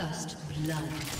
First blood.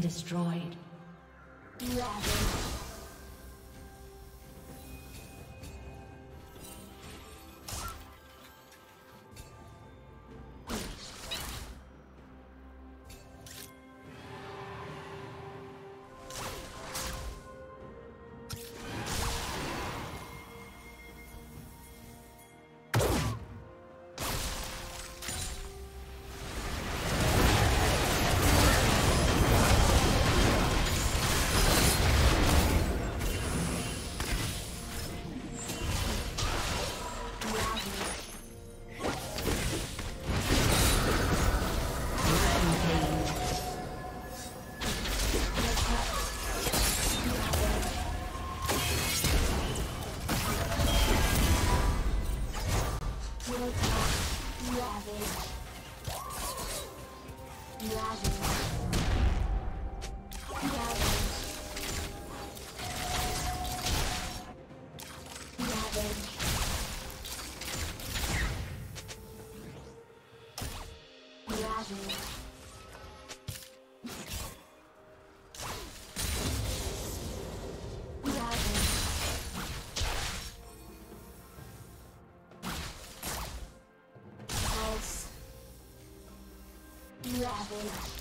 Destroyed. Bola.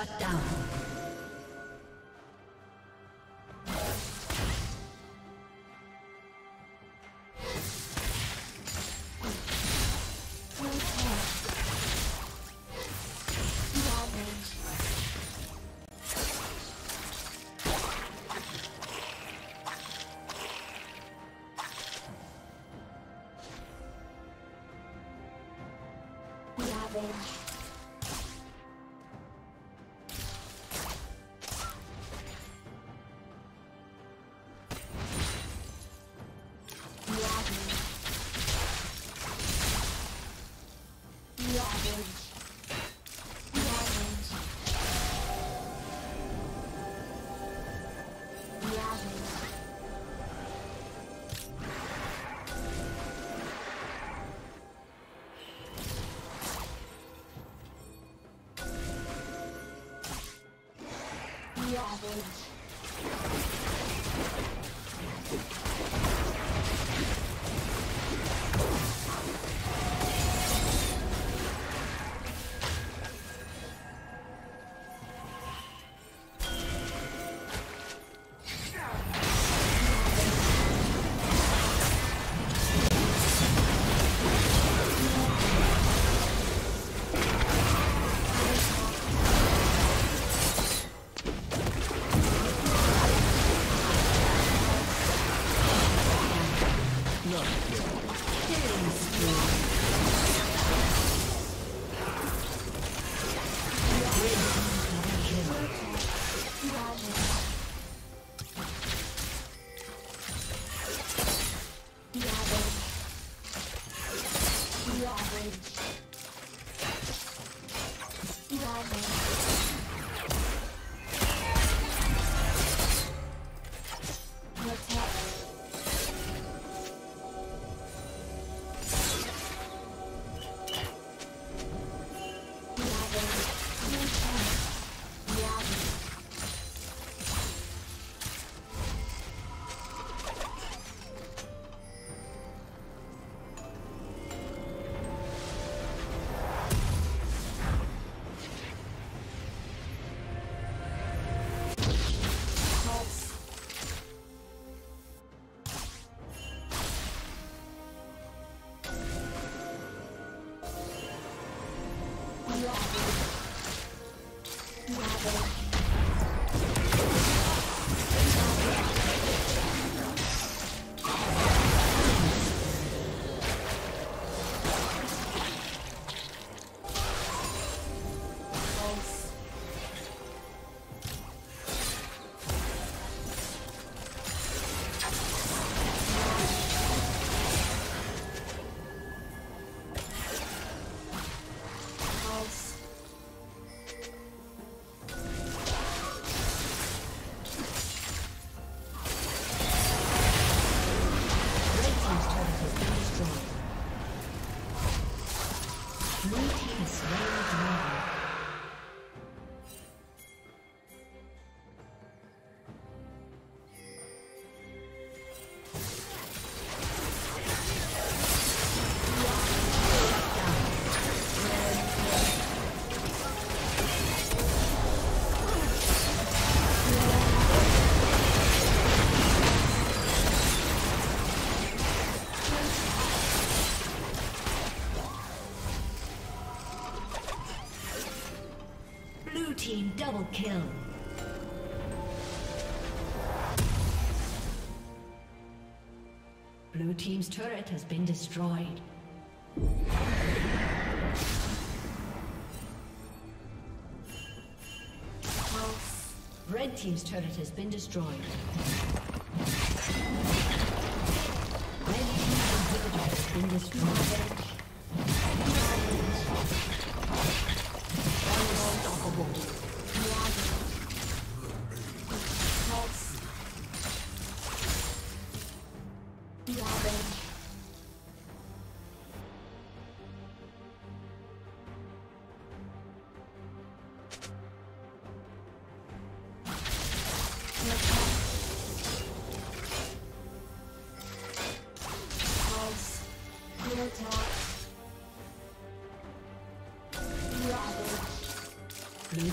Shut down. Savage. Ravage. Double kill. Blue Team's turret has been destroyed. Red Team's turret has been destroyed. Red Team's inhibitor has been destroyed.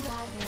Dive in.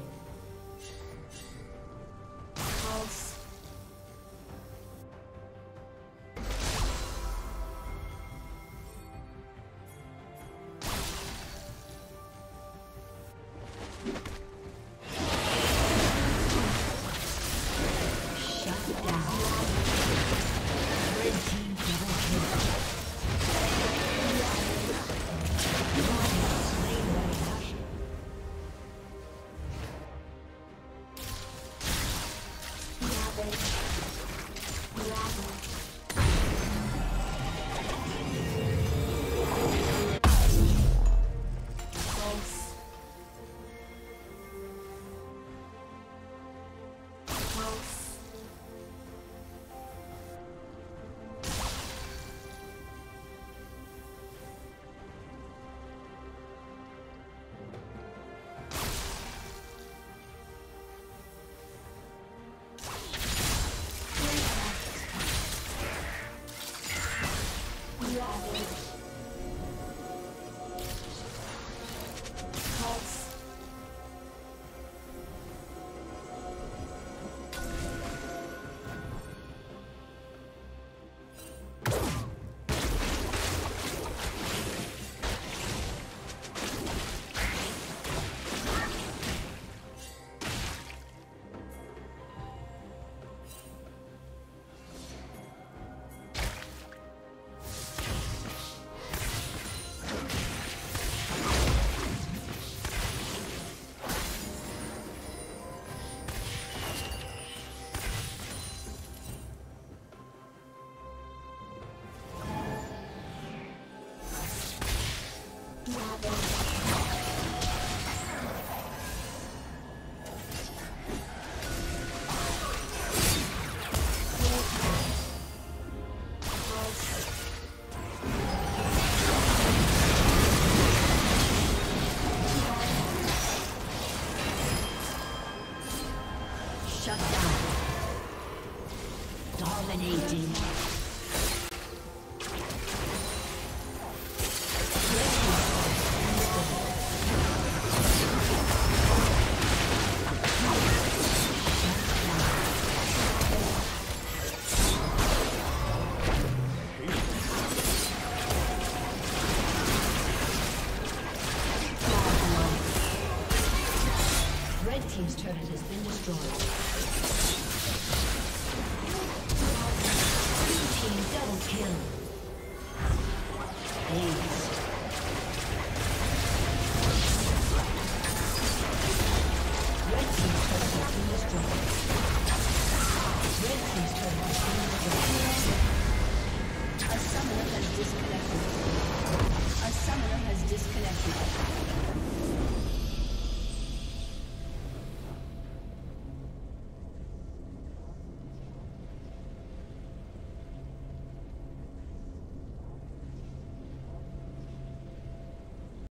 Destroyed.